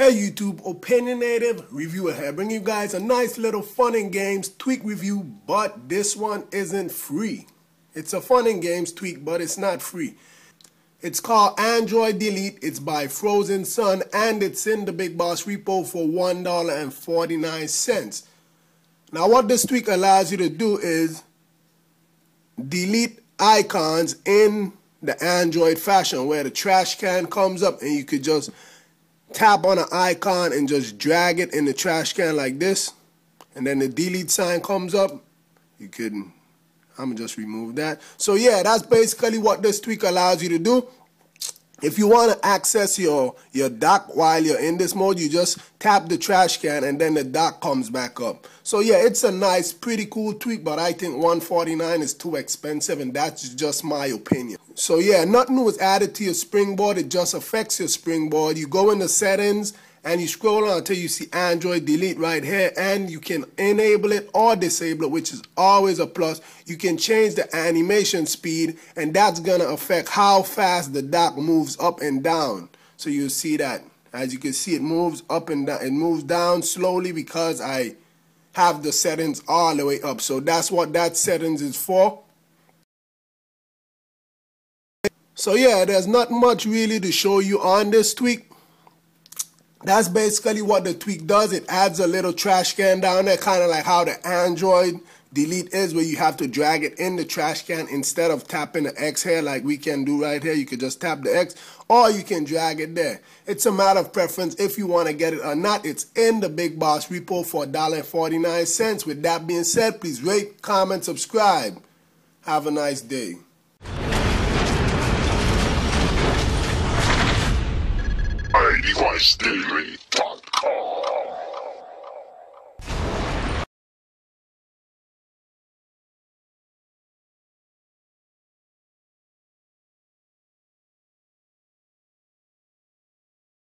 Hey YouTube, opinionative reviewer here, bringing you guys a nice little fun and games tweak review, but this one isn't free. It's a fun and games tweak, but it's not free. It's called Android Delete, it's by Frozen Sun, and it's in the Big Boss repo for $1.49. Now what this tweak allows you to do is delete icons in the Android fashion where the trash can comes up and you could just tap on an icon and just drag it in the trash can like this. And then the delete sign comes up. You couldn't. I'm gonna just remove that. So yeah that's basically what this tweak allows you to do if you want to access your your dock while you're in this mode you just tap the trash can and then the dock comes back up. So yeah it's a nice pretty cool tweak but I think 149 is too expensive and that's just my opinion. So yeah nothing was added to your springboard. It just affects your springboard. You go in the settings and you scroll on until you see Android delete right here and you can enable it or disable it which is always a plus. You can change the animation speed and that's gonna affect how fast the dock moves up and down. So you see that. As you can see it moves up and down it moves down slowly because I have the settings all the way up. So that's what that settings is for. So yeah there's not much really to show you on this tweak that's basically what the tweak does. It adds a little trash can down there, kind of like how the Android delete is, where you have to drag it in the trash can instead of tapping the X here like we can do right here. You could just tap the X, or you can drag it there. It's a matter of preference if you want to get it or not. It's in the Big Boss repo for $1.49. With that being said, please rate, comment, subscribe. Have a nice day. Daily Talk.